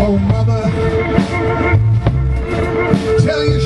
Oh, mother, tell your